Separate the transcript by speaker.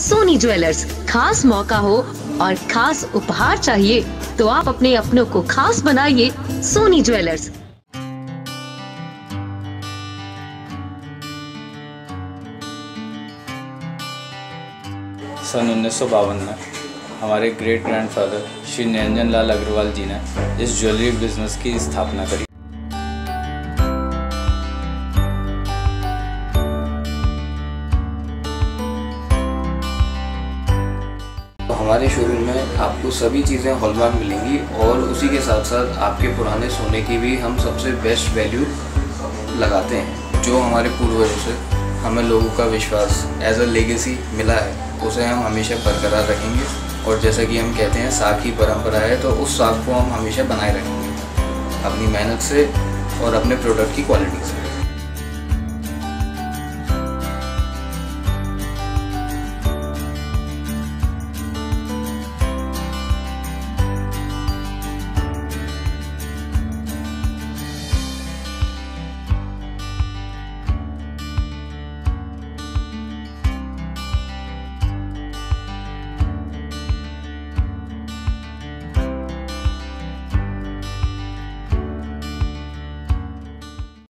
Speaker 1: Soni jewellers खास मौका हो और खास उपहार चाहिए तो आप अपने अपनों को खास बनाइए सोनी ज्वेलर्स
Speaker 2: सन उन्नीस में हमारे ग्रेट ग्रैंडफादर श्री निरंजन लाल अग्रवाल जी ने इस ज्वेलरी बिज़नेस की स्थापना करी।
Speaker 3: हमारे शोरूम में आपको सभी चीज़ें हॉलमार्क मिलेंगी और उसी के साथ साथ आपके पुराने सोने की भी हम सबसे बेस्ट वैल्यू लगाते हैं, जो हमारे पूर्वजों से हमें लोगों का विश्वास एज अ लेगेसी मिला है, उसे हम हमेशा बरकरार रखेंगे। और जैसा कि हम कहते हैं साख ही परंपरा है तो उस साख को हम हमेशा बनाए रखेंगे, अपनी मेहनत से और अपने प्रोडक्ट की क्वालिटी से।